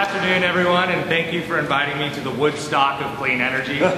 afternoon, everyone, and thank you for inviting me to the Woodstock of clean energy.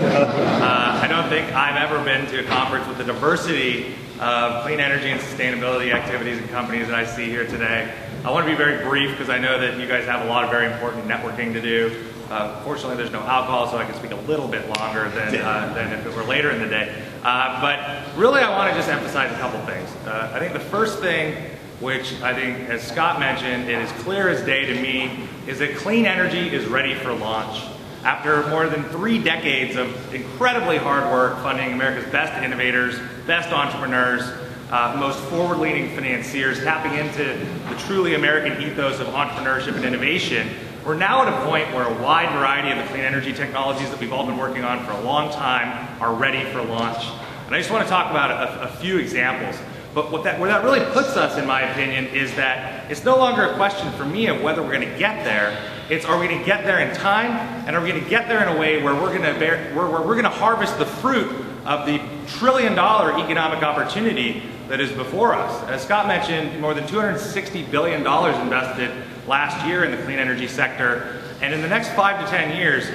Uh, I don't think I've ever been to a conference with the diversity of clean energy and sustainability activities and companies that I see here today. I want to be very brief because I know that you guys have a lot of very important networking to do. Uh, fortunately, there's no alcohol, so I can speak a little bit longer than, uh, than if it were later in the day. Uh, but really, I want to just emphasize a couple things. Uh, I think the first thing which I think, as Scott mentioned, it is clear as day to me, is that clean energy is ready for launch. After more than three decades of incredibly hard work funding America's best innovators, best entrepreneurs, uh, most forward-leaning financiers, tapping into the truly American ethos of entrepreneurship and innovation, we're now at a point where a wide variety of the clean energy technologies that we've all been working on for a long time are ready for launch. And I just want to talk about a, a few examples. But what that, where that really puts us, in my opinion, is that it's no longer a question for me of whether we're going to get there. It's are we going to get there in time, and are we going to get there in a way where we're going to bear, where, where we're going to harvest the fruit of the trillion-dollar economic opportunity that is before us. As Scott mentioned, more than 260 billion dollars invested last year in the clean energy sector, and in the next five to 10 years,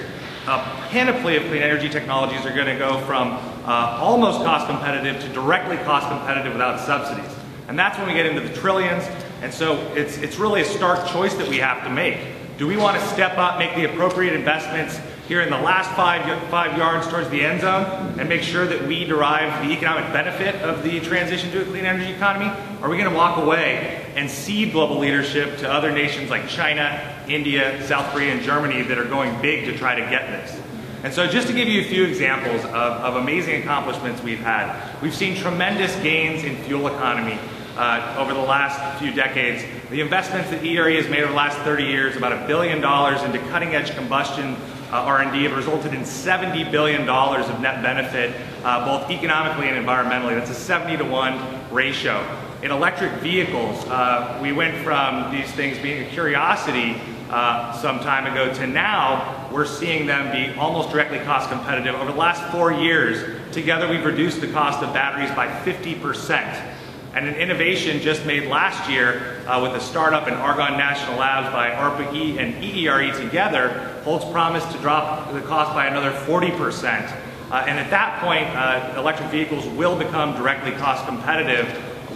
a panoply of clean energy technologies are going to go from uh, almost cost competitive to directly cost competitive without subsidies. And that's when we get into the trillions. And so it's, it's really a stark choice that we have to make. Do we want to step up, make the appropriate investments here in the last five, five yards towards the end zone and make sure that we derive the economic benefit of the transition to a clean energy economy? Or Are we going to walk away and cede global leadership to other nations like China, India, South Korea, and Germany that are going big to try to get this? And so just to give you a few examples of, of amazing accomplishments we've had, we've seen tremendous gains in fuel economy uh, over the last few decades. The investments that EERE has made over the last 30 years, about a billion dollars into cutting edge combustion uh, R&D have resulted in $70 billion of net benefit, uh, both economically and environmentally. That's a 70 to 1 ratio. In electric vehicles, uh, we went from these things being a curiosity uh, some time ago to now we're seeing them be almost directly cost competitive. Over the last four years, together we've reduced the cost of batteries by 50%. And an innovation just made last year uh, with a startup in Argonne National Labs by ARPA-E and EERE together holds promise to drop the cost by another 40%. Uh, and at that point, uh, electric vehicles will become directly cost competitive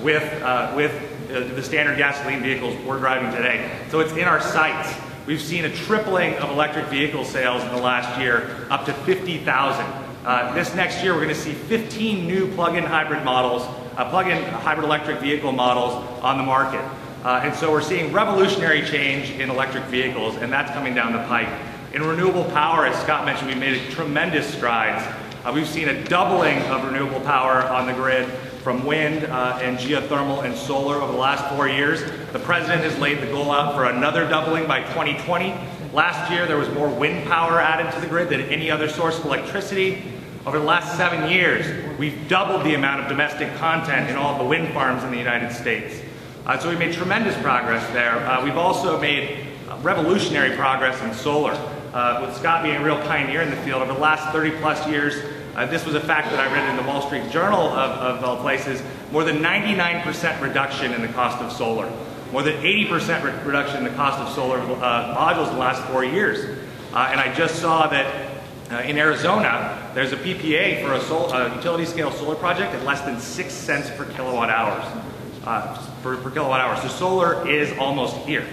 with, uh, with uh, the standard gasoline vehicles we're driving today. So it's in our sights. We've seen a tripling of electric vehicle sales in the last year, up to 50,000. Uh, this next year, we're going to see 15 new plug-in hybrid models uh, plug-in hybrid electric vehicle models on the market. Uh, and so we're seeing revolutionary change in electric vehicles, and that's coming down the pike. In renewable power, as Scott mentioned, we've made tremendous strides. Uh, we've seen a doubling of renewable power on the grid from wind uh, and geothermal and solar over the last four years. The president has laid the goal out for another doubling by 2020. Last year, there was more wind power added to the grid than any other source of electricity. Over the last seven years, we've doubled the amount of domestic content in all the wind farms in the United States. Uh, so we've made tremendous progress there. Uh, we've also made revolutionary progress in solar. Uh, with Scott being a real pioneer in the field over the last 30 plus years, uh, this was a fact that I read in the Wall Street Journal of, of all places, more than 99% reduction in the cost of solar. More than 80% re reduction in the cost of solar uh, modules in the last four years. and I just saw that uh, in Arizona, there's a PPA for a, a, utility scale solar project at less than six cents per kilowatt hours. Uh, per, kilowatt hour. So solar is almost here.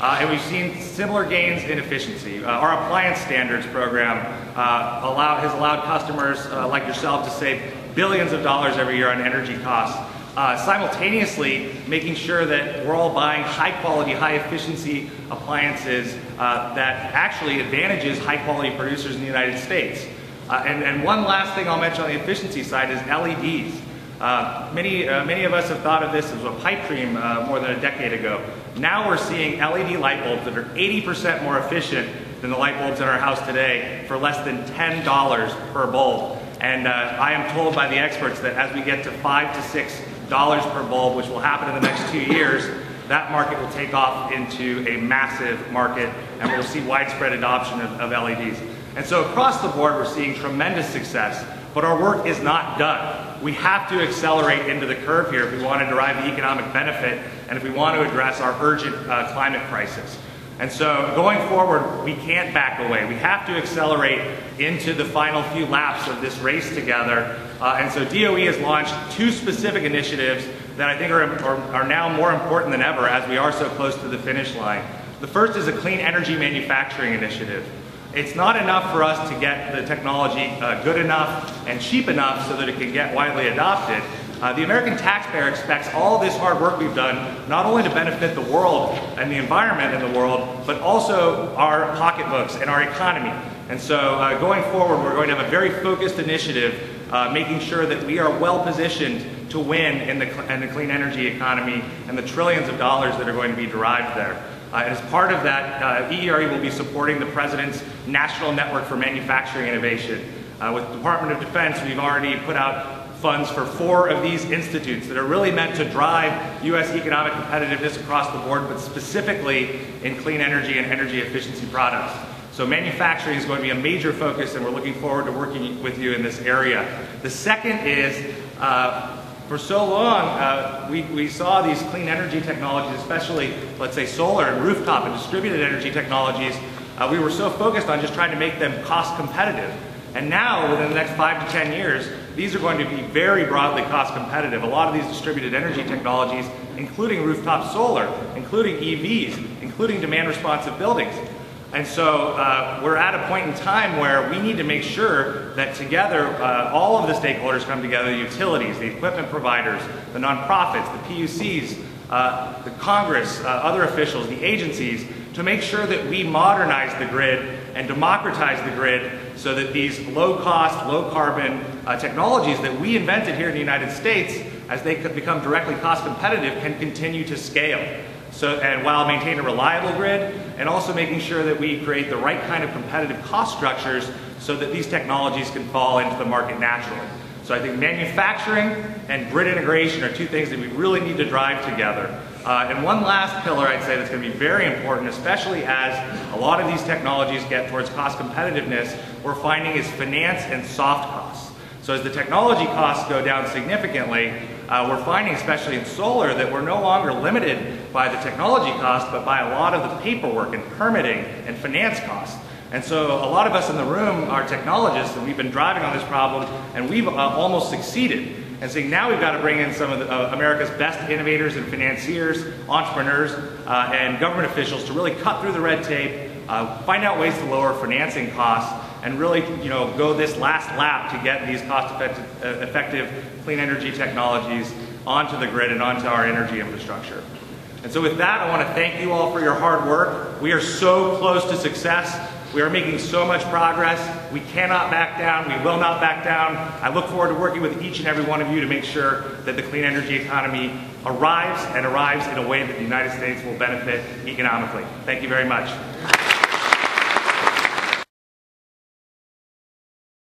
Uh, and we've seen similar gains in efficiency. Uh, our appliance standards program uh, allow, has allowed customers uh, like yourself to save billions of dollars every year on energy costs uh, simultaneously making sure that we're all buying high quality, high efficiency appliances uh, that actually advantages high quality producers in the United States. And, and, one last thing I'll mention on the efficiency side is LEDs. Uh, many, uh, many of us have thought of this as a pipe dream uh, more than a decade ago. Now we're seeing LED light bulbs that are 80% more efficient than the light bulbs in our house today for less than $10 per bulb. And I am told by the experts that as we get to five to six dollars per bulb, which will happen in the next two years, that market will take off into a massive market and we'll see widespread adoption of, of LEDs. And so across the board, we're seeing tremendous success, but our work is not done. We have to accelerate into the curve here if we want to derive the economic benefit and if we want to address our urgent uh, climate crisis. And so going forward, we can't back away. We have to accelerate into the final few laps of this race together. Uh, and so DOE has launched two specific initiatives that I think are, are, are now more important than ever as we are so close to the finish line. The first is a clean energy manufacturing initiative. It's not enough for us to get the technology uh, good enough and cheap enough so that it can get widely adopted. Uh, the American taxpayer expects all this hard work we've done not only to benefit the world and the environment in the world, but also our pocketbooks and our economy. And so uh, going forward, we're going to have a very focused initiative uh, making sure that we are well positioned to win in the, in the clean energy economy and the trillions of dollars that are going to be derived there. Uh, as part of that, uh, EERE will be supporting the President's National Network for Manufacturing Innovation. Uh, with the Department of Defense, we've already put out funds for four of these institutes that are really meant to drive U.S. economic competitiveness across the board, but specifically in clean energy and energy efficiency products. So manufacturing is going to be a major focus, and we're looking forward to working with you in this area. The second is, uh, for so long, uh, we, we saw these clean energy technologies, especially, let's say, solar and rooftop and distributed energy technologies, uh, we were so focused on just trying to make them cost competitive. And now, within the next five to 10 years, these are going to be very broadly cost competitive. A lot of these distributed energy technologies, including rooftop solar, including EVs, including demand responsive buildings. And so uh, we're at a point in time where we need to make sure that together, uh, all of the stakeholders come together, the utilities, the equipment providers, the nonprofits, the PUCs, uh, the Congress, uh, other officials, the agencies, to make sure that we modernize the grid and democratize the grid so that these low-cost, low-carbon uh, technologies that we invented here in the United States, as they could become directly cost competitive, can continue to scale. So, and while maintaining a reliable grid, and also making sure that we create the right kind of competitive cost structures so that these technologies can fall into the market naturally. So I think manufacturing and grid integration are two things that we really need to drive together. Uh, and one last pillar I'd say that's going to be very important, especially as a lot of these technologies get towards cost competitiveness, we're finding is finance and soft costs. So as the technology costs go down significantly, uh, we're finding, especially in solar, that we're no longer limited by the technology cost, but by a lot of the paperwork and permitting and finance costs. And so a lot of us in the room are technologists, and we've been driving on this problem, and we've uh, almost succeeded. And so now we've got to bring in some of the, uh, America's best innovators and financiers, entrepreneurs, uh, and government officials to really cut through the red tape, uh, find out ways to lower financing costs, and really you know, go this last lap to get these cost-effective uh, effective clean energy technologies onto the grid and onto our energy infrastructure. And so with that, I want to thank you all for your hard work. We are so close to success. We are making so much progress. We cannot back down. We will not back down. I look forward to working with each and every one of you to make sure that the clean energy economy arrives and arrives in a way that the United States will benefit economically. Thank you very much.